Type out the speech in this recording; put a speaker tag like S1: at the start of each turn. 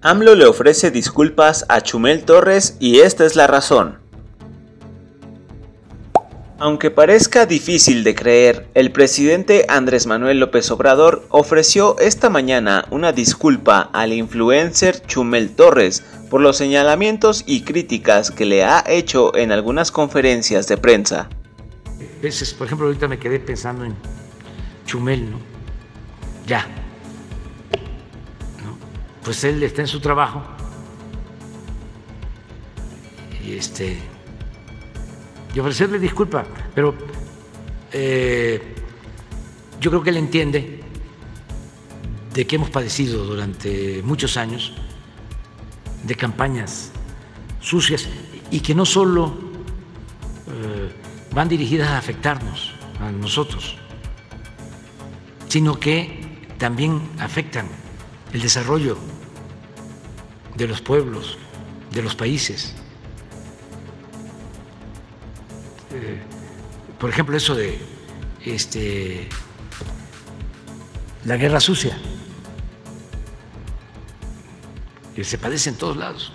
S1: AMLO le ofrece disculpas a Chumel Torres y esta es la razón. Aunque parezca difícil de creer, el presidente Andrés Manuel López Obrador ofreció esta mañana una disculpa al influencer Chumel Torres por los señalamientos y críticas que le ha hecho en algunas conferencias de prensa.
S2: Por ejemplo, ahorita me quedé pensando en Chumel, ¿no? Ya. Pues él está en su trabajo. Y este. Y ofrecerle disculpa, pero eh, yo creo que él entiende de que hemos padecido durante muchos años de campañas sucias y que no solo eh, van dirigidas a afectarnos, a nosotros, sino que también afectan el desarrollo de los pueblos, de los países. Eh, por ejemplo, eso de este, la guerra sucia, que se padece en todos lados.